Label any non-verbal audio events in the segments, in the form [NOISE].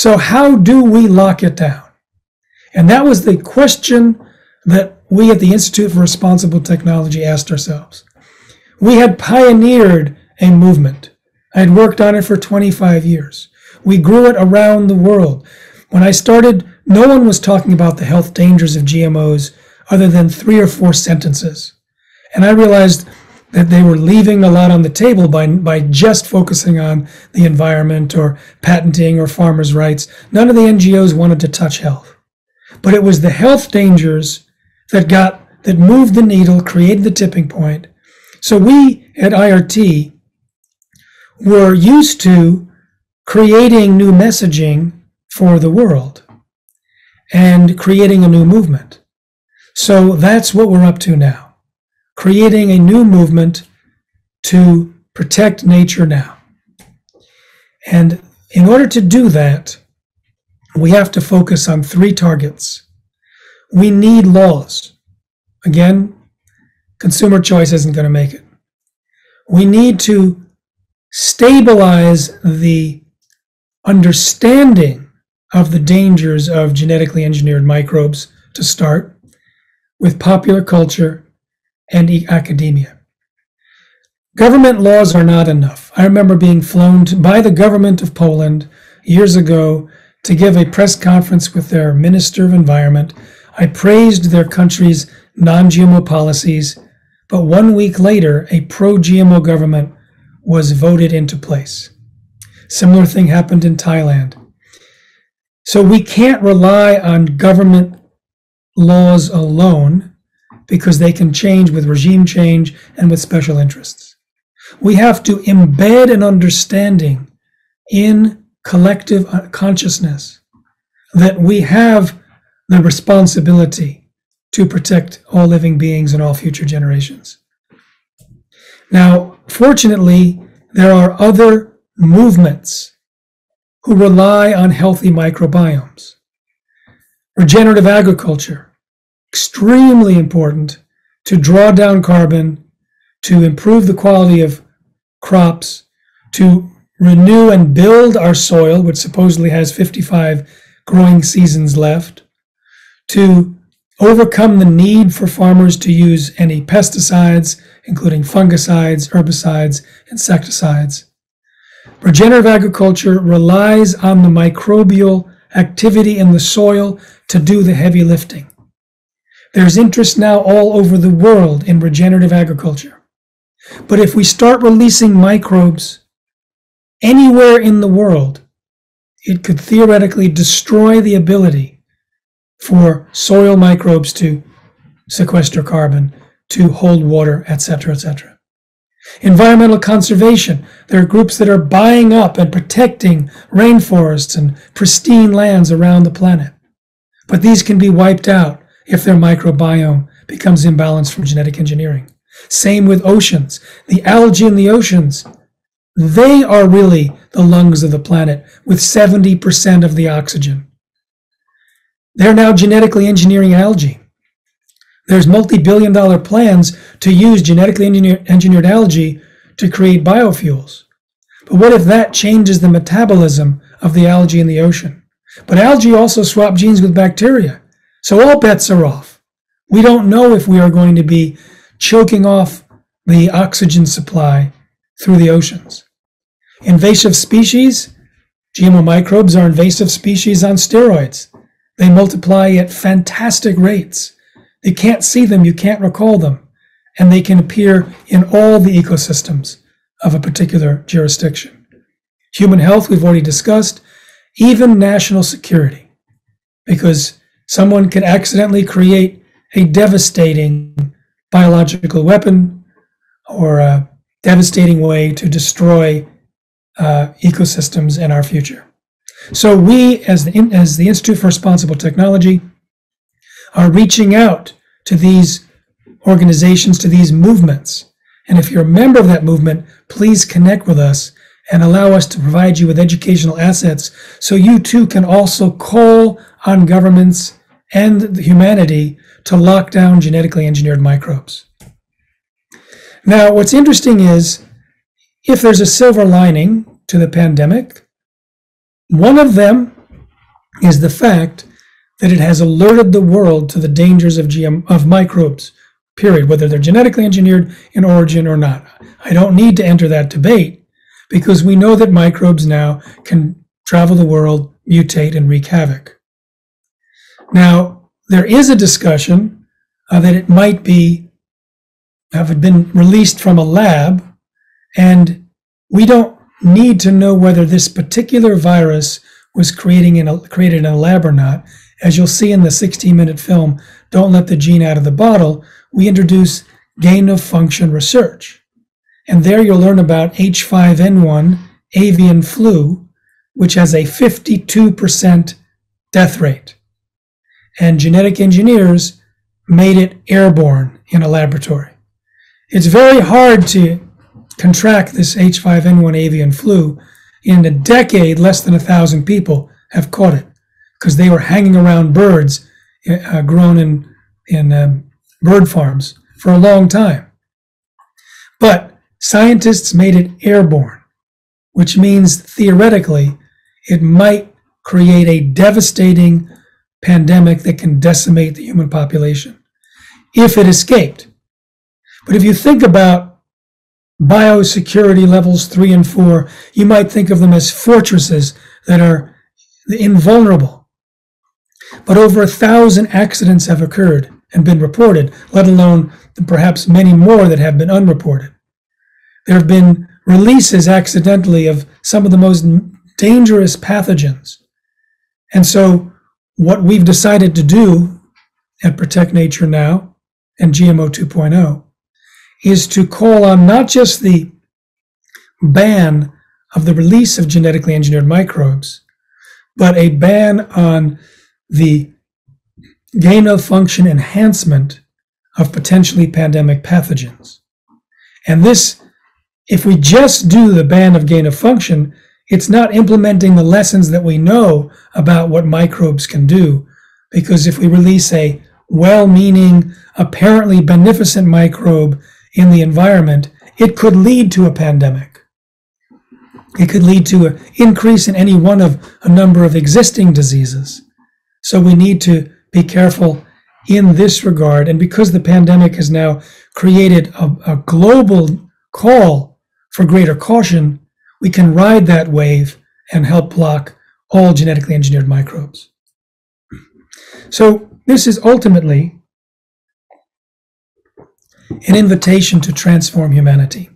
So, how do we lock it down? And that was the question that we at the Institute for Responsible Technology asked ourselves. We had pioneered a movement. I had worked on it for 25 years. We grew it around the world. When I started, no one was talking about the health dangers of GMOs other than three or four sentences. And I realized that they were leaving a lot on the table by, by just focusing on the environment or patenting or farmers' rights. None of the NGOs wanted to touch health. But it was the health dangers that got that moved the needle, created the tipping point. So we at IRT were used to creating new messaging for the world and creating a new movement. So that's what we're up to now creating a new movement to protect nature now. And in order to do that, we have to focus on three targets. We need laws. Again, consumer choice isn't going to make it. We need to stabilize the understanding of the dangers of genetically engineered microbes to start with popular culture and academia. Government laws are not enough. I remember being flown to, by the government of Poland years ago to give a press conference with their Minister of Environment. I praised their country's non GMO policies, but one week later, a pro GMO government was voted into place. Similar thing happened in Thailand. So we can't rely on government laws alone because they can change with regime change and with special interests. We have to embed an understanding in collective uh, consciousness that we have the responsibility to protect all living beings and all future generations. Now, fortunately, there are other movements who rely on healthy microbiomes. Regenerative agriculture, extremely important to draw down carbon, to improve the quality of crops, to renew and build our soil, which supposedly has 55 growing seasons left, to overcome the need for farmers to use any pesticides, including fungicides, herbicides, insecticides. Regenerative agriculture relies on the microbial activity in the soil to do the heavy lifting. There's interest now all over the world in regenerative agriculture. But if we start releasing microbes anywhere in the world, it could theoretically destroy the ability for soil microbes to sequester carbon, to hold water, etc., etc. Environmental conservation. There are groups that are buying up and protecting rainforests and pristine lands around the planet. But these can be wiped out if their microbiome becomes imbalanced from genetic engineering. Same with oceans. The algae in the oceans, they are really the lungs of the planet with 70% of the oxygen. They're now genetically engineering algae. There's multi-billion dollar plans to use genetically engineered algae to create biofuels. But what if that changes the metabolism of the algae in the ocean? But algae also swap genes with bacteria. So all bets are off. We don't know if we are going to be choking off the oxygen supply through the oceans. Invasive species, GMO microbes are invasive species on steroids. They multiply at fantastic rates. You can't see them, you can't recall them, and they can appear in all the ecosystems of a particular jurisdiction. Human health, we've already discussed, even national security, because someone could accidentally create a devastating biological weapon or a devastating way to destroy uh, ecosystems in our future. So we, as the, as the Institute for Responsible Technology, are reaching out to these organizations, to these movements. And if you're a member of that movement, please connect with us and allow us to provide you with educational assets so you too can also call on governments and the humanity to lock down genetically engineered microbes. Now, what's interesting is if there's a silver lining to the pandemic, one of them is the fact that it has alerted the world to the dangers of GM of microbes, period, whether they're genetically engineered in origin or not. I don't need to enter that debate because we know that microbes now can travel the world, mutate, and wreak havoc. Now, there is a discussion uh, that it might be have been released from a lab, and we don't need to know whether this particular virus was creating in a, created in a lab or not. As you'll see in the 16 minute film, Don't Let the Gene Out of the Bottle, we introduce gain of function research. And there you'll learn about H5N1 avian flu, which has a 52% death rate. And genetic engineers made it airborne in a laboratory. It's very hard to contract this H5N1 avian flu. In a decade, less than a thousand people have caught it because they were hanging around birds uh, grown in in um, bird farms for a long time. But scientists made it airborne, which means theoretically it might create a devastating pandemic that can decimate the human population if it escaped. But if you think about biosecurity levels three and four, you might think of them as fortresses that are invulnerable. But over a thousand accidents have occurred and been reported, let alone perhaps many more that have been unreported. There have been releases accidentally of some of the most dangerous pathogens. And so, what we've decided to do at Protect Nature Now and GMO 2.0 is to call on not just the ban of the release of genetically engineered microbes, but a ban on the gain of function enhancement of potentially pandemic pathogens. And this, if we just do the ban of gain of function, it's not implementing the lessons that we know about what microbes can do. Because if we release a well meaning, apparently beneficent microbe in the environment, it could lead to a pandemic. It could lead to an increase in any one of a number of existing diseases. So we need to be careful in this regard. And because the pandemic has now created a, a global call for greater caution, we can ride that wave and help block all genetically engineered microbes. So this is ultimately an invitation to transform humanity.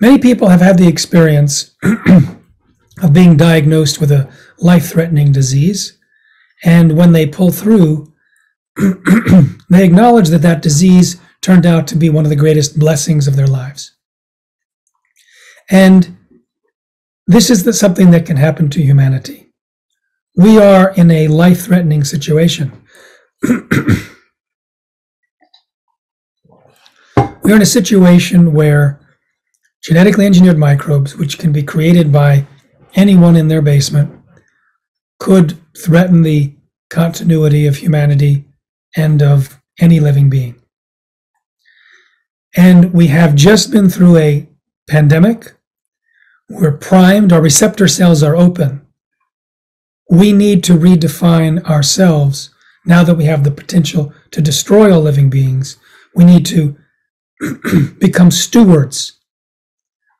Many people have had the experience [CLEARS THROAT] of being diagnosed with a life threatening disease, and when they pull through, [CLEARS THROAT] they acknowledge that that disease turned out to be one of the greatest blessings of their lives. And this is the, something that can happen to humanity. We are in a life threatening situation. [CLEARS THROAT] We are in a situation where genetically engineered microbes, which can be created by anyone in their basement, could threaten the continuity of humanity and of any living being. And we have just been through a pandemic. We're primed, our receptor cells are open. We need to redefine ourselves now that we have the potential to destroy all living beings. We need to [CLEARS THROAT] become stewards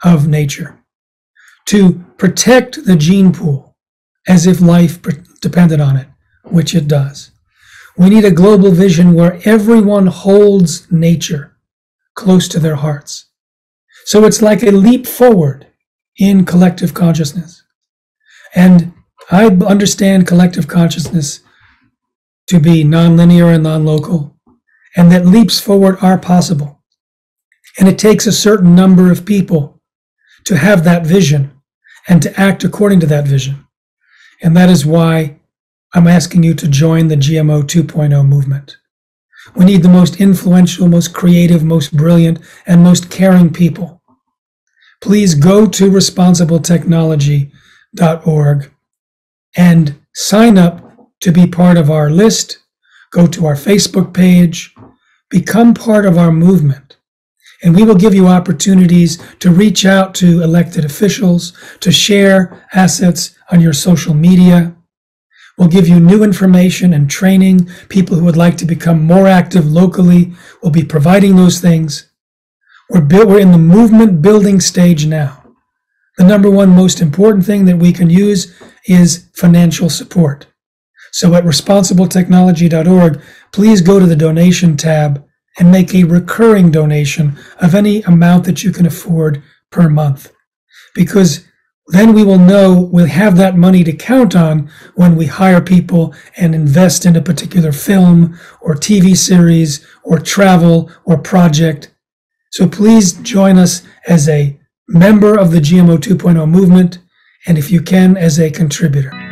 of nature, to protect the gene pool as if life depended on it, which it does. We need a global vision where everyone holds nature close to their hearts. So it's like a leap forward in collective consciousness. And I understand collective consciousness to be nonlinear and non-local, and that leaps forward are possible. And it takes a certain number of people to have that vision and to act according to that vision. And that is why I'm asking you to join the GMO 2.0 movement. We need the most influential, most creative, most brilliant, and most caring people. Please go to responsibletechnology.org and sign up to be part of our list. Go to our Facebook page, become part of our movement. And we will give you opportunities to reach out to elected officials, to share assets on your social media, We'll give you new information and training. People who would like to become more active locally will be providing those things. We're, built, we're in the movement building stage now. The number one most important thing that we can use is financial support. So at responsibletechnology.org, please go to the donation tab and make a recurring donation of any amount that you can afford per month. Because then we will know we'll have that money to count on when we hire people and invest in a particular film or TV series or travel or project. So please join us as a member of the GMO 2.0 movement and if you can, as a contributor.